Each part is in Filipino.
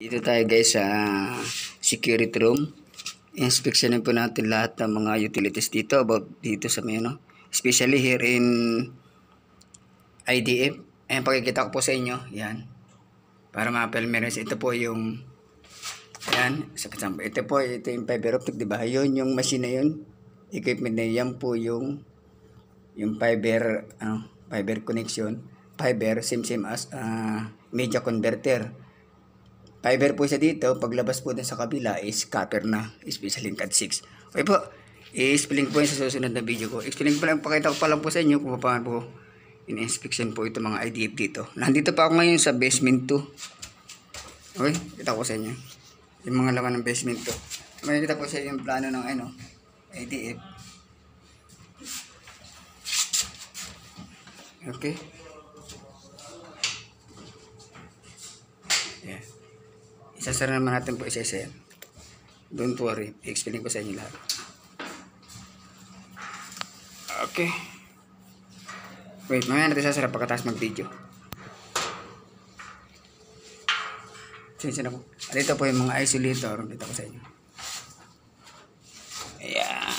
Dito tayo guys sa security room. Inspeksyonin po natin lahat ng mga utilities dito about dito sa may ano. Especially here in IDF. Ayan, pakikita ko po sa inyo. Yan. Para ma-filmeres. Ito po yung yan. Sa example, ito po, ito yung fiber optic, di ba? Yun yung machine na yun. Equipment na yan po yung yung fiber, ano, fiber connection. Fiber, same same as ah, media converter. Fiber po siya dito, paglabas po din sa kabila is copper na, especially in CAT 6. Okay po, i-explain po sa susunod na video ko. Explain ko lang, pakita ko pa lang po sa inyo kung paano po in-inspection po ito mga IDF dito. Nandito pa ako ngayon sa basement 2. Okay, kita ko sa inyo. Yung mga laman ng basement 2. Makikita ko sa inyo yung plano ng ano, IDF. Okay. Yeah. Isasara naman natin po isa-isa yan. Don't worry. I-explain ko sa inyo lahat. Okay. Wait, mamaya natin sasara pagkatapos mag-video. Sinsya na po. Dito po yung mga isolator. Dito ko sa inyo. Ayan.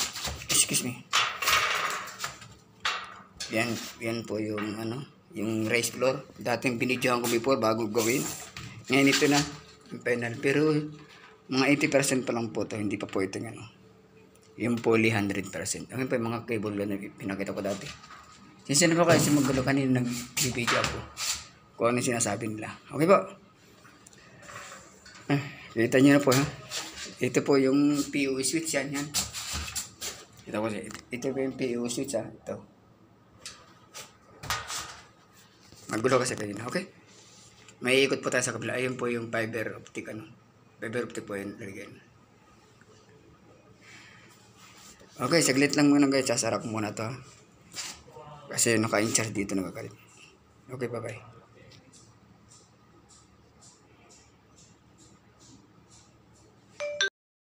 Excuse me. Yan, yan po yung ano, yung raised floor. Dating binidyohan ko before bago gawin. Ngayon ito na, final. Pero mga 80% pa lang po to hindi pa po ito ano. Yung poly 100%. Ang pa yung mga cable na pinakita ko dati. Since na po kayo sa magulo kanina nag-video ako. Kung ano sinasabi nila. Okay po. Ah, kita nyo na po ha. Ito po yung POE switch yan. yan. Ito po siya. Ito po yung POE switch ha. Ito. Magulo kasi kanina. Okay? May ikot po tayo sa kabila. Ayun po yung fiber optic ano. Fiber optic po yun. Lalagyan. Okay, saglit lang muna guys. Sasara ko muna to. Kasi naka-in charge dito nagagalit. Okay, bye-bye.